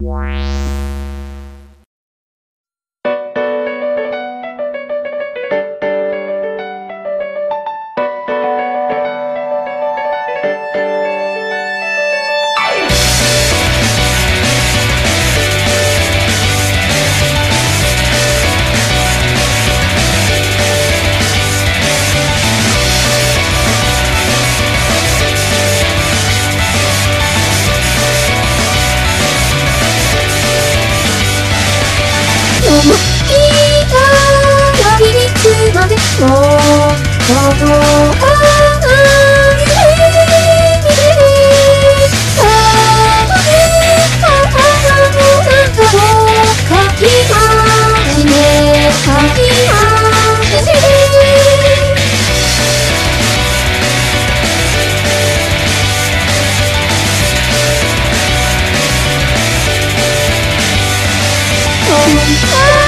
Wow. 思いたらいつまでも Ah!